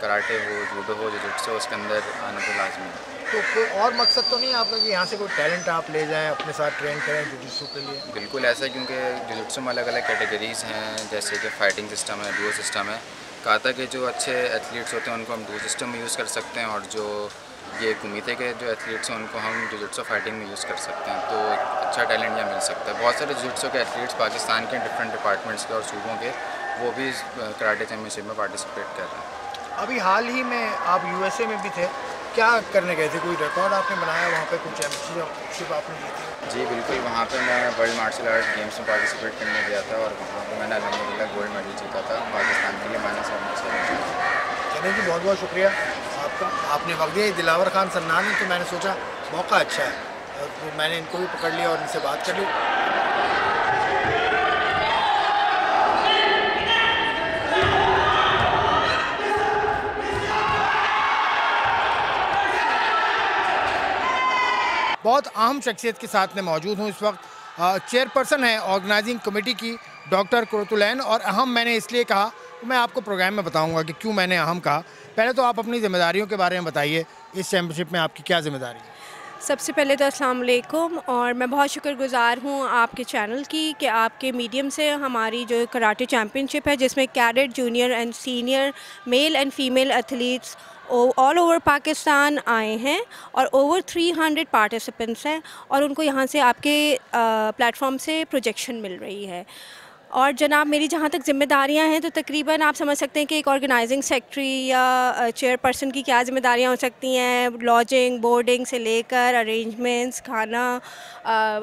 कराटे हो जूडो हो जुजुत्सो उसके अंदर आना तो लाजमी है। तो कोई और मकसद तो नहीं आपका कि यहाँ से कोई टैलेंट आप ले जाएँ अपने साथ ट्रेन करें जुजुत्सु के लिए? बिल्कुल ऐसा है क्योंकि जुजुत्सु में अलग अलग कैटेगरीज़ हैं जैसे कि फ़ाइटिंग सिस्टम है डुओ सिस्टम है। काता के जो अच्छे एथलीट्स होते हैं उनको हम डुओ सिस्टम में यूज़ कर सकते हैं और जो ये कुमीते के जो एथलीट्स हैं उनको हम जुजुत्सो फाइटिंग में यूज़ कर सकते हैं। तो अच्छा टैलेंट यहाँ मिल सकता है। बहुत सारे जुजुत्सो के एथलीट्स पाकिस्तान के डिफरेंट डिपार्टमेंट्स के और सूबों के वो भी कराटे चैम्पियनशिप में पार्टिसिपेट कर रहे हैं। अभी हाल ही में आप यूएसए में भी थे। क्या करने गए थे? कोई रिकॉर्ड आपने बनाया वहाँ पे? कुछ चैम्पियनशिप आपने जीती जी बिल्कुल। वहाँ पे मैं वर्ल्ड मार्शल आर्ट गेम्स में पार्टिसिपेट करने गया था और वहाँ पर मैंने अलहमदिल्ला गोल्ड मेडल जीता था। पाकिस्तान के लिए मैंने सब चलिए जी बहुत बहुत शुक्रिया। आपका आपने वक्त दिया दिलावर खान सन्नान है तो मैंने सोचा मौका अच्छा है। तो मैंने इनको भी पकड़ लिया और इनसे बात कर ली। बहुत अहम शख्सियत के साथ में मौजूद हूँ इस वक्त। चेयरपर्सन है, ऑर्गेनाइजिंग कमेटी की डॉक्टर कुरतुलैन और अहम मैंने इसलिए कहा मैं आपको प्रोग्राम में बताऊँगा कि क्यों मैंने अहम कहा। पहले तो आप अपनी जिम्मेदारियों के बारे में बताइए, इस चैम्पियनशिप में आपकी क्या ज़िम्मेदारी है? सबसे पहले तो अस्सलाम वालेकुम, और मैं बहुत शुक्रगुजार हूँ आपके चैनल की कि आपके मीडियम से हमारी जो कराटे चैम्पियनशिप है, जिसमें cadet junior and senior male and female athletes all over Pakistan आए हैं, और ओवर 300 पार्टिसिपेंट्स हैं, और उनको यहाँ से आपके प्लेटफॉर्म से प्रोजेक्शन मिल रही है। और जनाब, मेरी जहाँ तक जिम्मेदारियाँ हैं तो तकरीबन आप समझ सकते हैं कि एक ऑर्गेनाइजिंग सेक्रेटरी या चेयरपर्सन की क्या जिम्मेदारियाँ हो सकती हैं। लॉजिंग बोर्डिंग से लेकर अरेंजमेंट्स खाना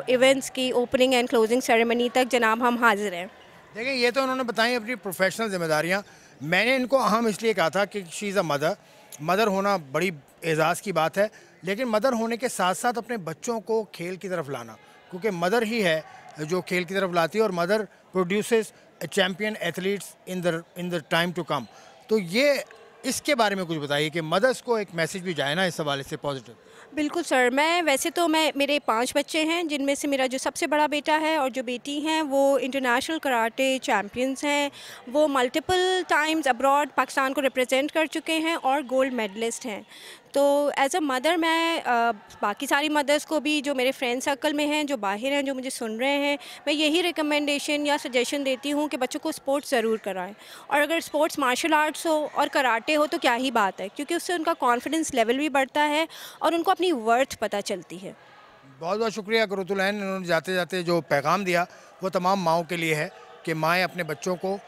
इवेंट्स की ओपनिंग एंड क्लोजिंग सेरेमनी तक जनाब हम हाजिर हैं। देखिए, ये तो उन्होंने बताई अपनी प्रोफेशनल जिम्मेदारियाँ। मैंने इनको अहम इसलिए कहा था कि she is a mother mother होना बड़ी एजाज़ की बात है, लेकिन मदर होने के साथ साथ अपने बच्चों को खेल की तरफ़ लाना। क्योंकि मदर ही है जो खेल की तरफ़ लाती है और mother produces champion athletes in the in the time to come तो ये, इसके बारे में कुछ बताइए कि मदर्स को एक मैसेज भी जाए ना इस हवाले से पॉजिटिव बिल्कुल सर मैं वैसे तो मैं मेरे पाँच बच्चे हैं जिनमें से मेरा जो सबसे बड़ा बेटा है और जो बेटी हैं वो इंटरनेशनल कराटे चैम्पियंस हैं। वो मल्टीपल टाइम्स अब्रॉड पाकिस्तान को रिप्रेजेंट कर चुके हैं और गोल्ड मेडलिस्ट हैं। तो एज अ मदर मैं आ, बाकी सारी मदर्स को भी जो मेरे फ्रेंड सर्कल में हैं जो बाहर हैं जो मुझे सुन रहे हैं मैं यही रिकमेंडेशन या सजेशन देती हूँ कि बच्चों को स्पोर्ट्स ज़रूर कराएँ। और अगर स्पोर्ट्स मार्शल आर्ट्स हो और कराटे हो तो क्या ही बात है क्योंकि उससे उनका कॉन्फिडेंस लेवल भी बढ़ता है और उनको अपनी वर्थ पता चलती है। बहुत बहुत शुक्रिया करुतुलैन उन्होंने जाते जाते जो पैगाम दिया, वो तमाम माओ के लिए है कि माएँ अपने बच्चों को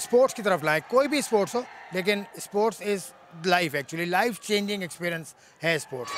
स्पोर्ट्स की तरफ़ लाएँ, कोई भी स्पोर्ट्स हो, लेकिन sports is life actually life changing experience है स्पोर्ट्स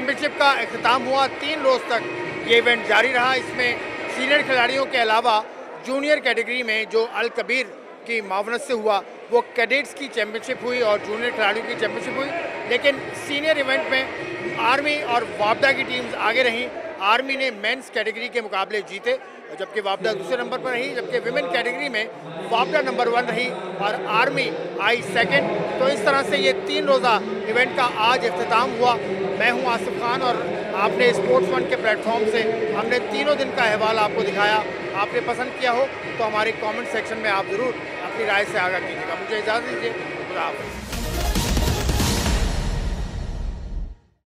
कराटे चैंपियनशिप का अख्ताम हुआ। तीन रोज तक ये इवेंट जारी रहा। इसमें सीनियर खिलाड़ियों के अलावा जूनियर कैटेगरी में जो अल कबीर की मावनत से हुआ, वो कैडेट्स की चैंपियनशिप हुई और जूनियर खिलाड़ियों की चैंपियनशिप हुई। लेकिन सीनियर इवेंट में आर्मी और वापदा की टीम्स आगे रहीं। आर्मी ने मेंस कैटेगरी के मुकाबले जीते, जबकि वापदा दूसरे नंबर पर रही, जबकि विमेन कैटेगरी में वापदा नंबर वन रही और आर्मी आई सेकंड तो इस तरह से ये तीन रोज़ा इवेंट का आज अख्ताम हुआ। मैं हूँ आसिफ खान और आपने स्पोर्ट्स वन के प्लेटफॉर्म से हमने तीनों दिन का अहवाल आपको दिखाया। आपने पसंद किया हो तो हमारे कमेंट सेक्शन में आप ज़रूर अपनी राय से आगाह कीजिएगा। मुझे इजाज़त दीजिए। खुदा हाफ़िज़।